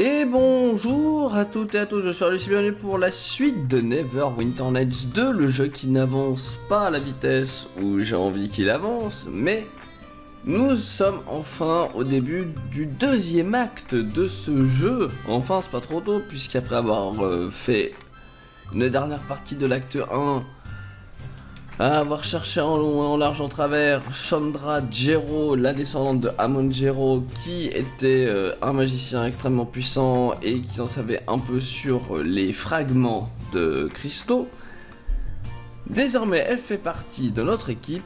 Et bonjour à toutes et à tous, je suis Lucie, bienvenue pour la suite de Neverwinter Nights 2, le jeu qui n'avance pas à la vitesse où j'ai envie qu'il avance, mais nous sommes enfin au début du deuxième acte de ce jeu. Enfin, c'est pas trop tôt, puisqu'après avoir euh, fait une dernière partie de l'acte 1, à avoir cherché en long et en large en travers Chandra Jero, la descendante de Amon Jero, qui était euh, un magicien extrêmement puissant et qui en savait un peu sur les fragments de cristaux. Désormais, elle fait partie de notre équipe,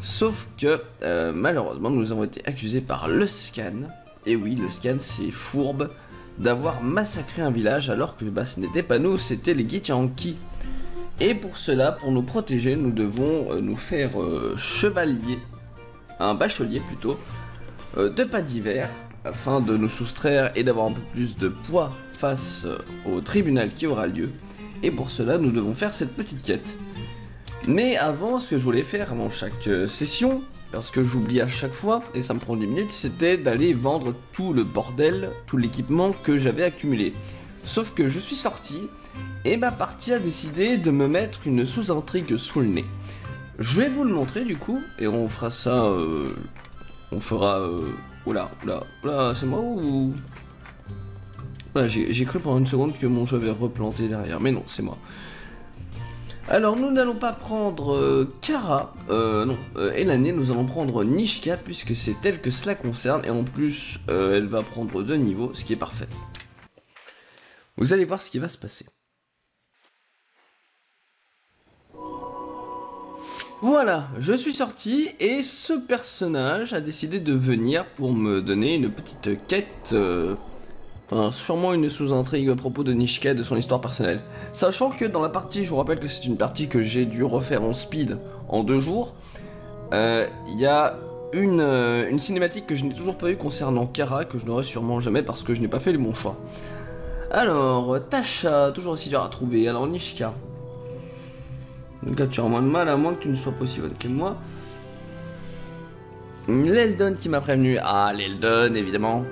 sauf que euh, malheureusement, nous avons été accusés par le scan. Et oui, le scan, c'est fourbe d'avoir massacré un village alors que bah, ce n'était pas nous, c'était les Gichanki. Et pour cela, pour nous protéger, nous devons euh, nous faire euh, chevalier, un bachelier plutôt, euh, de pas d'hiver, afin de nous soustraire et d'avoir un peu plus de poids face au tribunal qui aura lieu. Et pour cela, nous devons faire cette petite quête. Mais avant, ce que je voulais faire avant chaque session, parce que j'oublie à chaque fois, et ça me prend 10 minutes, c'était d'aller vendre tout le bordel, tout l'équipement que j'avais accumulé. Sauf que je suis sorti, et ma partie a décidé de me mettre une sous-intrigue sous le nez. Je vais vous le montrer du coup, et on fera ça... Euh, on fera... Euh, oula, oula, oula, c'est moi ou... Voilà, j'ai cru pendant une seconde que mon jeu avait replanté derrière, mais non, c'est moi. Alors, nous n'allons pas prendre euh, Kara, euh, non, euh, nous allons prendre Nishka, puisque c'est elle que cela concerne, et en plus, elle va prendre deux niveaux, ce qui est parfait. Vous allez voir ce qui va se passer. Voilà, je suis sorti et ce personnage a décidé de venir pour me donner une petite quête, euh, enfin, sûrement une sous-intrigue à propos de Nishka et de son histoire personnelle. Sachant que dans la partie, je vous rappelle que c'est une partie que j'ai dû refaire en speed en deux jours, euh, il y a une, euh, une cinématique que je n'ai toujours pas eu concernant Kara, que je n'aurai sûrement jamais parce que je n'ai pas fait les bons choix. Alors, Tasha, toujours aussi dur à trouver, alors Nishka. Donc tu as moins de mal, à moins que tu ne sois pas aussi bonne que moi. L'Eldon qui m'a prévenu. Ah, l'Eldon, évidemment.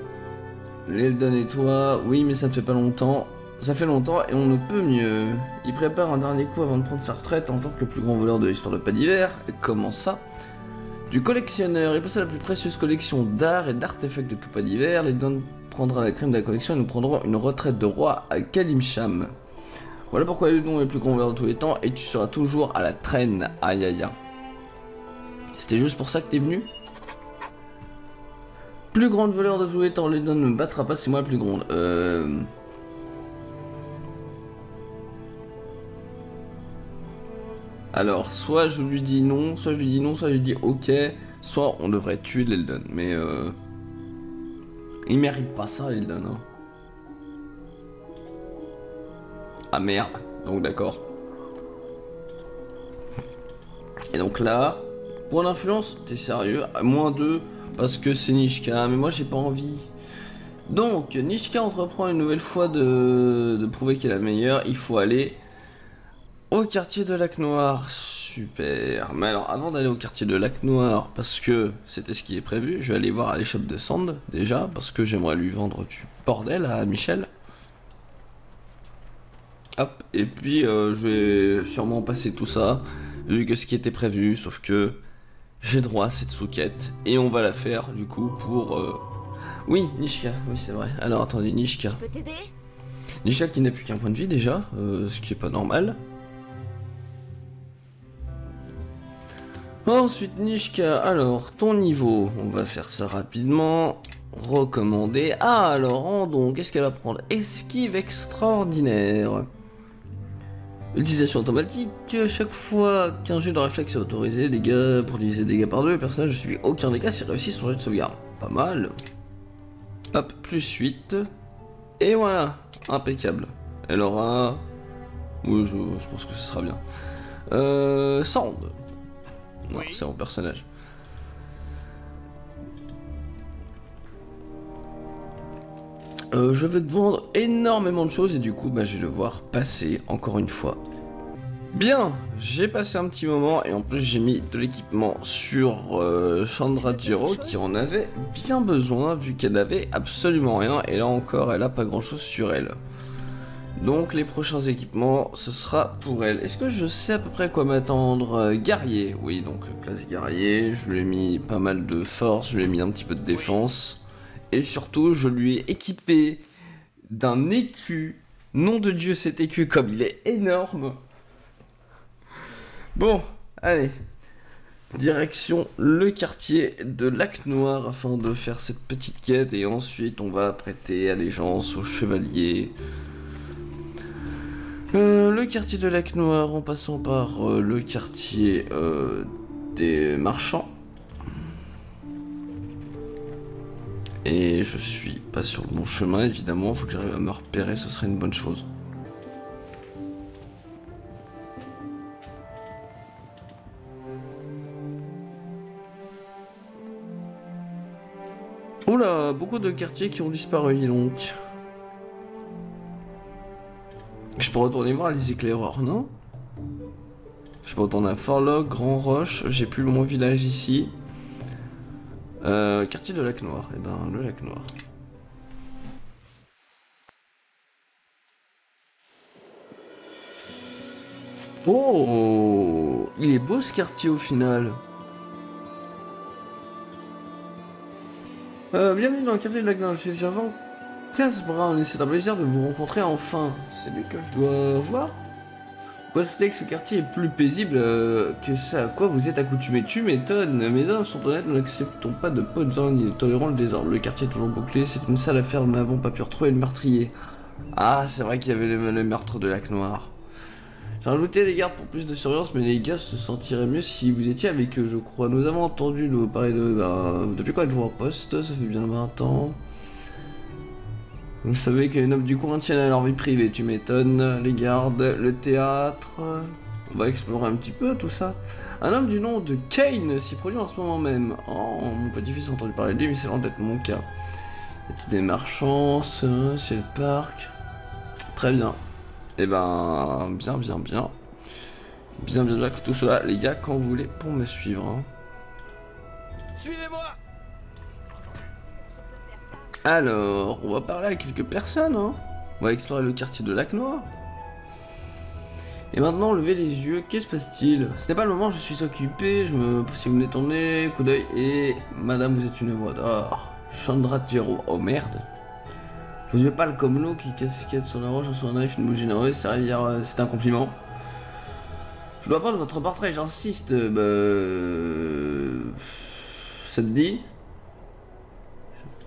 L'Eldon et toi, oui, mais ça ne fait pas longtemps. Ça fait longtemps et on ne peut mieux. Il prépare un dernier coup avant de prendre sa retraite en tant que le plus grand voleur de l'histoire de pas d'hiver. Comment ça? Du collectionneur, il possède la plus précieuse collection d'art et d'artefacts de tout pas d'hiver. L'Eldon prendra la crème de la collection et nous prendrons une retraite de roi à Kalimsham. Voilà pourquoi Eldon est le plus grand de tous les temps et tu seras toujours à la traîne. Aïe aïe aïe. C'était juste pour ça que t'es venu Plus grande voleur de tous les temps, Eldon ne me battra pas, c'est moi la plus grande. Euh... Alors, soit je lui dis non, soit je lui dis non, soit je lui dis ok, soit on devrait tuer l'Eldon. Mais euh... Il mérite pas ça, l'Eldon. Hein. Ah merde, donc d'accord. Et donc là, point d'influence, t'es sérieux? Moins 2, parce que c'est Nishka, mais moi j'ai pas envie. Donc, Nishka entreprend une nouvelle fois de, de prouver qu'elle est la meilleure. Il faut aller au quartier de Lac Noir. Super. Mais alors, avant d'aller au quartier de Lac Noir, parce que c'était ce qui est prévu, je vais aller voir à l'échoppe de Sand, déjà, parce que j'aimerais lui vendre du bordel à Michel. Hop, et puis euh, je vais sûrement passer tout ça, vu que ce qui était prévu, sauf que j'ai droit à cette sous-quête, et on va la faire du coup pour... euh, Oui, Nishka, oui c'est vrai. Alors attendez, Nishka. Je peux t'aider? Nishka qui n'a plus qu'un point de vie déjà, euh, ce qui est pas normal. Ensuite, Nishka, alors, ton niveau, on va faire ça rapidement. Recommander. Ah, alors, en donc, qu'est-ce qu'elle va prendre? Esquive extraordinaire. Utilisation automatique, chaque fois qu'un jet de réflexe est autorisé, dégâts pour diviser dégâts par deux, le personnage ne subit aucun dégât s'il réussit son jet de sauvegarde. Pas mal. Hop, plus 8. Et voilà, impeccable. Elle aura... Oui, je, je pense que ce sera bien. Euh... Sand. Non, Oui. c'est mon personnage. Euh, je vais te vendre énormément de choses et du coup, bah, je vais devoir passer encore une fois Bien, j'ai passé un petit moment et en plus j'ai mis de l'équipement sur euh, Chandra Jiro qui en avait bien besoin vu qu'elle avait absolument rien et là encore elle a pas grand chose sur elle. Donc les prochains équipements ce sera pour elle. Est-ce que je sais à peu près quoi m'attendre euh, Guerrier, oui donc classe guerrier, je lui ai mis pas mal de force, je lui ai mis un petit peu de défense et surtout je lui ai équipé d'un écu. Nom de Dieu cet écu comme il est énorme Bon, allez. Direction le quartier de Lac Noir afin de faire cette petite quête et ensuite on va prêter allégeance au chevalier. Euh, le quartier de Lac Noir en passant par euh, le quartier euh, des marchands. Et je suis pas sur le bon chemin évidemment, faut que j'arrive à me repérer, ce serait une bonne chose. Oula, beaucoup de quartiers qui ont disparu donc. Je peux retourner voir les éclaireurs, non? Je peux retourner à Forlock, Grand Roche, j'ai plus mon village ici. Euh, quartier de Lac Noir, et eh ben le Lac Noir. Oh Il est beau ce quartier au final Euh, bienvenue dans le quartier de la je suis servant Cass Brown et c'est un plaisir de vous rencontrer enfin. C'est lui que je dois voir Constatez que ce quartier est plus paisible euh, que ce à quoi vous êtes accoutumé. Tu m'étonnes, mes hommes sont honnêtes, nous n'acceptons pas de potes ni ne tolérons le désordre. Le quartier est toujours bouclé, c'est une sale affaire, nous n'avons pas pu retrouver le meurtrier. Ah, c'est vrai qu'il y avait le, meurtre de Lac Noir. J'ai rajouté les gardes pour plus de surveillance, mais les gars se sentiraient mieux si vous étiez avec eux, je crois. Nous avons entendu nous parler de... Bah, depuis quoi êtes-vous en poste? Ça fait bien 20 ans. Vous savez que les nobles du coin tiennent à leur vie privée, tu m'étonnes. Les gardes, le théâtre... On va explorer un petit peu tout ça. Un homme du nom de Kane s'y produit en ce moment même. Oh, mon petit-fils a entendu parler de lui, mais c'est loin d'être mon cas. Des marchands, c'est le parc. Très bien. Eh ben, bien, bien, bien. Bien, bien, bien, tout cela, les gars, quand vous voulez, pour me suivre. Hein. Suivez-moi Alors, on va parler à quelques personnes. Hein. On va explorer le quartier de Lac Noir. Et maintenant, levez les yeux, qu'est-ce qui se passe-t-il? C'était pas le moment, je suis occupé, je me... si vous me coup d'œil, et... Madame, vous êtes une voix d'or. Chandra Jero, oh merde. N'avez pas le comme l'eau qui casquette sur la roche sur un une bougie généreuse, c'est un compliment. Je dois prendre votre portrait, j'insiste. Bah... Ça te dit?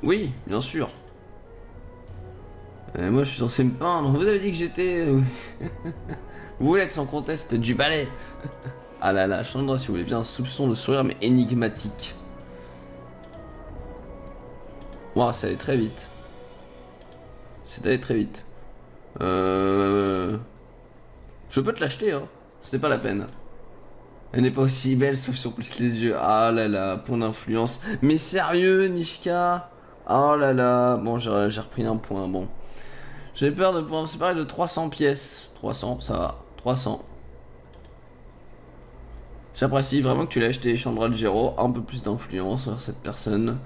Oui, bien sûr. Euh, moi, je suis censé me peindre. Vous avez dit que j'étais... vous voulez être sans conteste du balai Ah là là, Chandra, si vous voulez bien, un soupçon de sourire, mais énigmatique. Waouh, ça allait très vite. C'est allé très vite. Euh... Je peux te l'acheter, hein. C'était pas la peine. Elle n'est pas aussi belle, sauf sur plus les yeux. Ah là là, point d'influence. Mais sérieux, Nishka? Oh là là. Bon, j'ai repris un point, bon. J'ai peur de pouvoir me séparer de 300 pièces. 300, ça va. 300. J'apprécie vraiment que tu l'aies acheté, Chandra Gero. Un peu plus d'influence vers cette personne.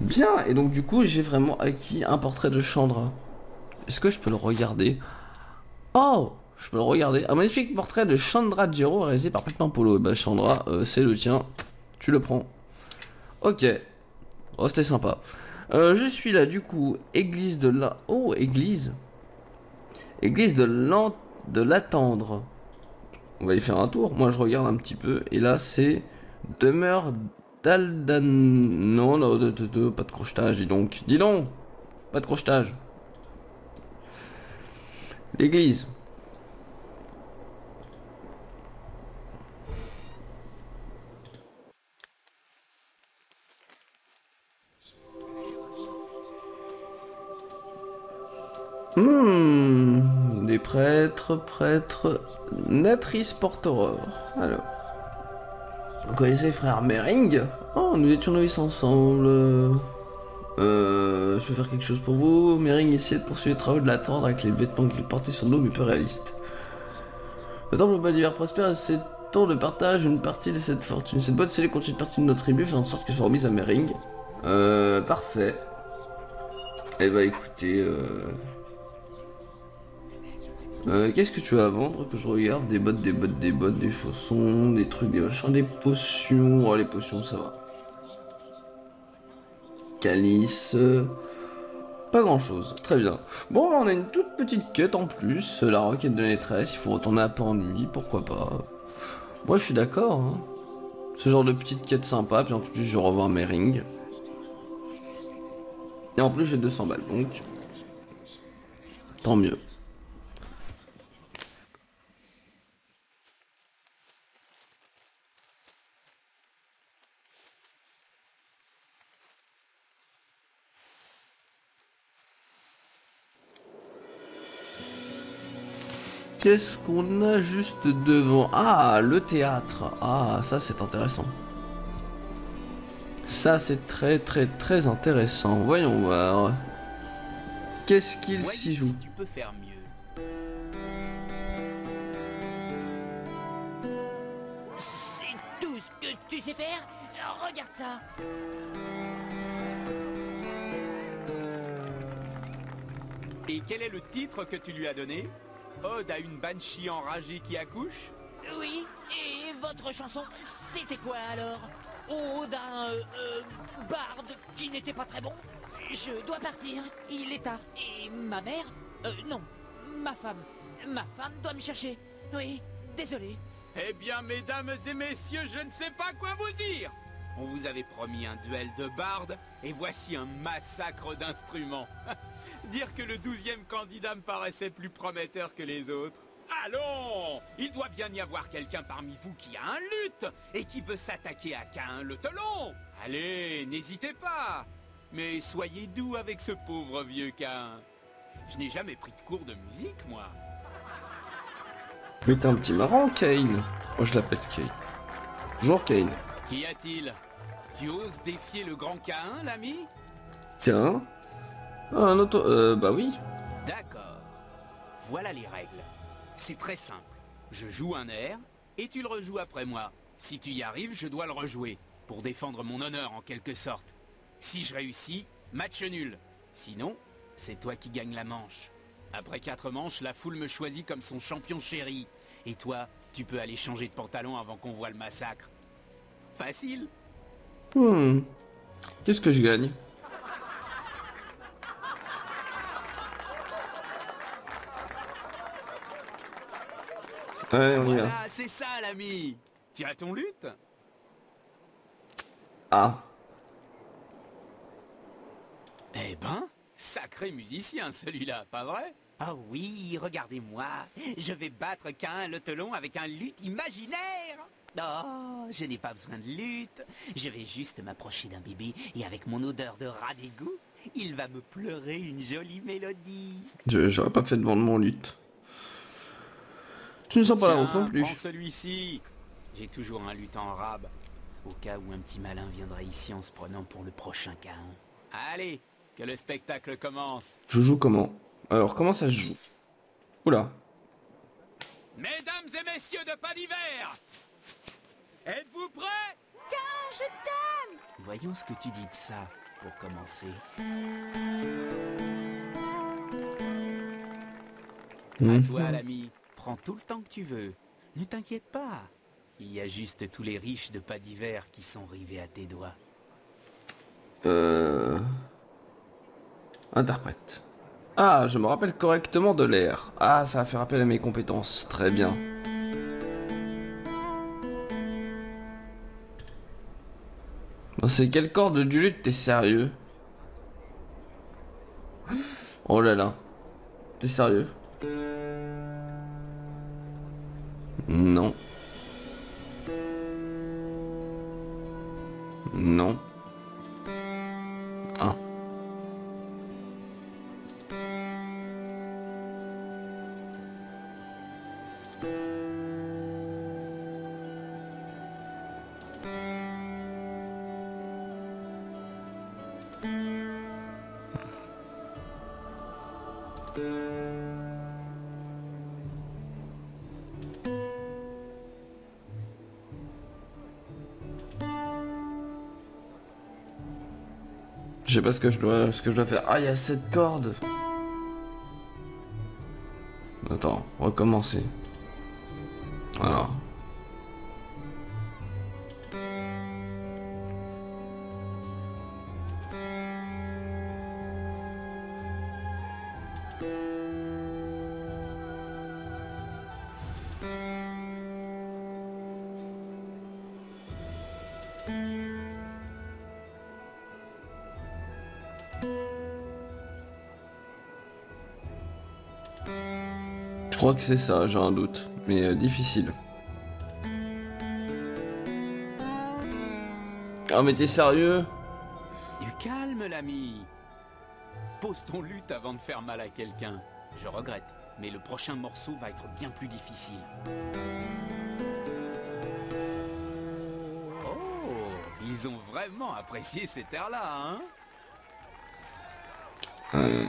Bien, et donc du coup, j'ai vraiment acquis un portrait de Chandra. Est-ce que je peux le regarder? Oh Je peux le regarder. Un magnifique portrait de Chandra Jiro réalisé par Pépin Polo. Bah Chandra, euh, c'est le tien. Tu le prends. Ok. Oh, c'était sympa. Euh, je suis là, du coup, église de la... Oh, église Église de l'attendre. On va y faire un tour. Moi, je regarde un petit peu. Et là, c'est demeure Daldan... Non, non, pas de crochetage, dis donc. Dis donc Pas de crochetage. L'église. Hmm, des prêtres, prêtres, natrice porte-aurore. Alors. Vous connaissez frère Mering? Oh, nous étions novices ensemble. Euh, je vais faire quelque chose pour vous. Mering essayait de poursuivre les travaux de la tendre avec les vêtements qu'il portait sur dos, mais peu réaliste. Le temple pas d'hiver prospère c'est temps de partage une partie de cette fortune. Cette boîte scellée contient une partie de notre tribu, faisant en sorte qu'elle soit remise à Mering. Euh, parfait. Eh bah écoutez, euh... euh, Qu'est-ce que tu as à vendre que je regarde Des bottes, des bottes, des bottes, des chaussons, des trucs, des machins, des potions. Oh, les potions, ça va. Calice. Pas grand chose, très bien. Bon, on a une toute petite quête en plus, la requête de maîtresse, il faut retourner à nuit, pourquoi pas. Moi je suis d'accord, hein. Ce genre de petite quête sympa, puis en plus je revois mes rings. Et en plus j'ai 200 balles, donc... Tant mieux. Qu'est-ce qu'on a juste devant? Ah, le théâtre. Ah, ça c'est intéressant. Ça c'est très très très intéressant. Voyons voir. Qu'est-ce qu'il s'y joue? tu peux faire mieux. C'est tout ce que tu sais faire? Regarde ça Et quel est le titre que tu lui as donné? Ode à une banshee enragée qui accouche Oui, et votre chanson, c'était quoi alors? Ode à un euh, barde qui n'était pas très bon? Je dois partir, il est tard. Et ma mère? Euh, Non, ma femme. Ma femme doit me chercher. Oui, désolé. Eh bien, mesdames et messieurs, je ne sais pas quoi vous dire On vous avait promis un duel de bardes, et voici un massacre d'instruments Dire que le douzième candidat me paraissait plus prometteur que les autres. Allons Il doit bien y avoir quelqu'un parmi vous qui a un lutte et qui veut s'attaquer à Cain le Telon. Allez, n'hésitez pas Mais soyez doux avec ce pauvre vieux Cain. Je n'ai jamais pris de cours de musique, moi. Mais t'es un petit marrant, Kane. Moi, je l'appelle Kane. Bonjour, Kane. Qu'y a-t-il? Tu oses défier le grand Cain, l'ami? Tiens, ah, un auto... Euh, bah oui. D'accord. Voilà les règles. C'est très simple. Je joue un air, et tu le rejoues après moi. Si tu y arrives, je dois le rejouer, pour défendre mon honneur en quelque sorte. Si je réussis, match nul. Sinon, c'est toi qui gagnes la manche. Après quatre manches, la foule me choisit comme son champion chéri. Et toi, tu peux aller changer de pantalon avant qu'on voit le massacre. Facile Hmm. Qu'est-ce que je gagne? Ouais, on y va. Voilà, c'est ça l'ami Tu as ton lutte Ah. Eh ben, sacré musicien celui-là, pas vrai? Ah oui, regardez-moi. Je vais battre Cain le telon avec un luth imaginaire. Oh, je n'ai pas besoin de lutte. Je vais juste m'approcher d'un bébé et avec mon odeur de rat d'égout, il va me pleurer une jolie mélodie. J'aurais pas fait de vendre mon lutte. Je ne sens pas la rose non plus. Prends celui-ci. J'ai toujours un lutte en rab. Au cas où un petit malin viendrait ici en se prenant pour le prochain Cain. Allez, que le spectacle commence. Je joue comment? Alors, comment ça se joue? Oula. Mesdames et messieurs de pas d'hiver Êtes-vous prêts? Cain, je t'aime Voyons ce que tu dis de ça, pour commencer. À toi, l'ami. Tout le temps que tu veux. Ne t'inquiète pas. Il y a juste tous les riches de pas d'hiver qui sont rivés à tes doigts. Euh... Interprète. Ah, je me rappelle correctement de l'air. Ah, ça a fait rappel à mes compétences. Très bien. C'est quelle corde du lutte, t'es sérieux? Oh là là. T'es sérieux? Non. Non. Je sais pas ce que je dois, ce que je dois faire. Ah, il y a cette corde. Attends, recommencer. Crois que c'est ça, j'ai un doute, mais euh, difficile. Ah mais t'es sérieux? Du calme, l'ami. Pose ton lutte avant de faire mal à quelqu'un. Je regrette, mais le prochain morceau va être bien plus difficile. Oh, ils ont vraiment apprécié ces terres-là, hein? Euh.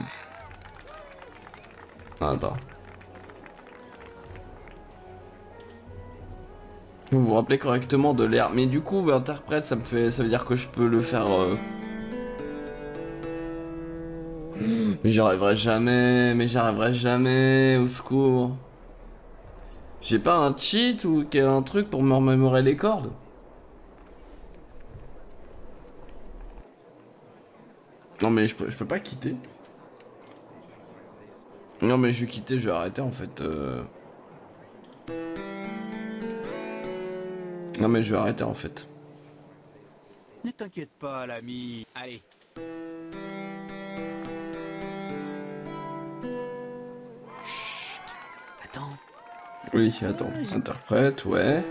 Attends. Vous vous rappelez correctement de l'air. Mais du coup, interprète, ça me fait. ça veut dire que je peux le faire. euh, Mais j'y arriverai jamais, mais j'y arriverai jamais, au secours. J'ai pas un cheat ou un truc pour me remémorer les cordes? Non mais je peux, je peux pas quitter. Non mais je vais quitter, je vais arrêter en fait. euh. Non mais je vais arrêter en fait. Ne t'inquiète pas, l'ami. Allez. Chut. Attends. Oui, attends, interprète, ouais.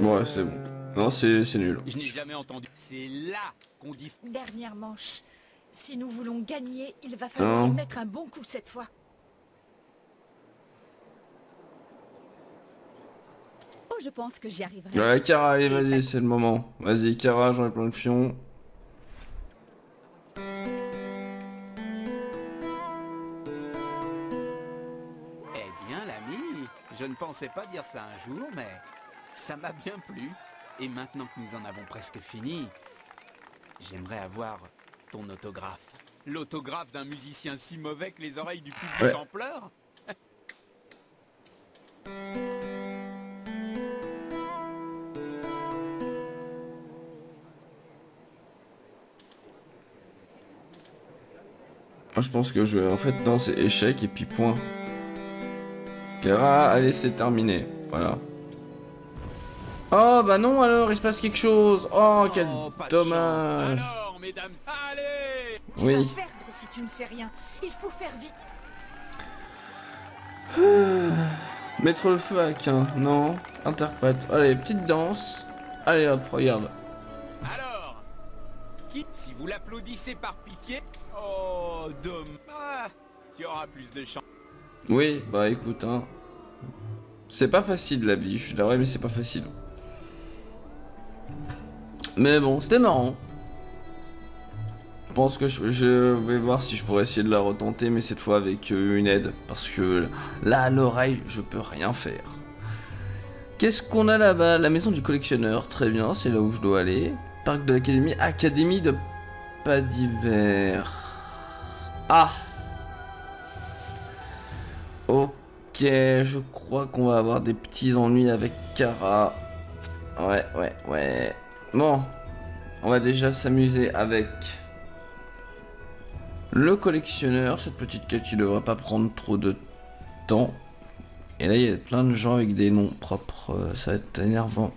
Ouais, c'est bon. Non, c'est c'est nul. Je n'ai jamais entendu. C'est là qu'on dit. Dernière manche. Si nous voulons gagner, il va falloir y mettre un bon coup cette fois. Oh, je pense que j'y arriverai. Ouais, Kara, allez, vas-y, c'est le moment. Vas-y, Kara, j'en ai plein de fions. Eh bien, l'ami, je ne pensais pas dire ça un jour, mais ça m'a bien plu. Et maintenant que nous en avons presque fini, j'aimerais avoir ton autographe. L'autographe d'un musicien si mauvais que les oreilles du public Ouais. en pleurent Moi, je pense que je. En fait, non, c'est échec et puis point. Kara, allez, c'est terminé. Voilà. Oh, bah non, alors, il se passe quelque chose. Oh, quel Oh, dommage. Mesdames, allez Tu Oui. vas perdre si tu ne fais rien. Il faut faire vite. Mettre le feu à qu'un, non. Interprète. Allez, petite danse. Allez hop, regarde. Alors Qui Si vous l'applaudissez par pitié Oh, domm. Ah, tu auras plus de chance. Oui, bah écoute, hein. C'est pas facile la vie, je suis d'accord, mais c'est pas facile. Mais bon, c'était marrant. Je pense que je, je vais voir si je pourrais essayer de la retenter, mais cette fois avec euh, une aide. Parce que là, à l'oreille, je peux rien faire. Qu'est-ce qu'on a là-bas? La maison du collectionneur, très bien, c'est là où je dois aller. Parc de l'académie, académie de pas d'hiver. Ah Ok, je crois qu'on va avoir des petits ennuis avec Kara. Ouais, ouais, ouais. Bon, on va déjà s'amuser avec le collectionneur, cette petite quête qui devrait pas prendre trop de temps. Et là, il y a plein de gens avec des noms propres, euh, ça va être énervant.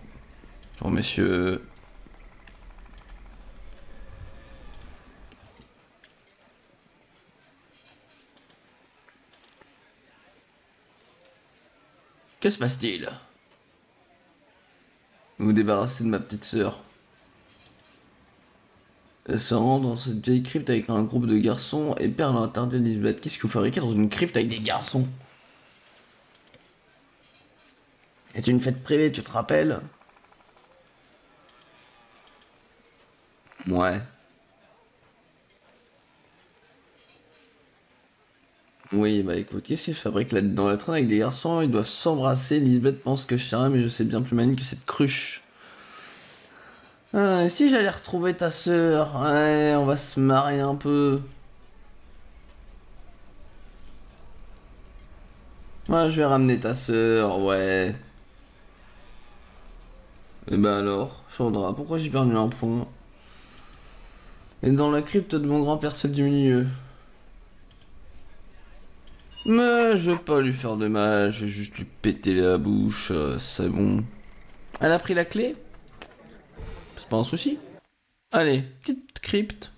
Bonjour messieurs. Que se passe-t-il? Vous vous débarrassez de ma petite sœur. Elle se rend dans cette vieille crypte avec un groupe de garçons et perd l'interdit Elisabeth. Qu'est-ce que vous fabriquez dans une crypte avec des garçons? C'est une fête privée, tu te rappelles? Ouais. Oui, bah écoute, qu'est-ce qu'ils fabriquent là dans la traîne avec des garçons Ils doivent s'embrasser. Lisbeth pense que je sais rien, mais je sais bien plus maligne que cette cruche. Si j'allais retrouver ta sœur Ouais, on va se marier un peu. Ouais, je vais ramener ta sœur, ouais. Et ben alors, Chandra, pourquoi j'ai perdu un point Et dans la crypte de mon grand-père, celle du milieu. Mais je veux pas lui faire de mal, je vais juste lui péter la bouche, euh, c'est bon. Elle a pris la clé? Pas un souci. Allez, petite crypte.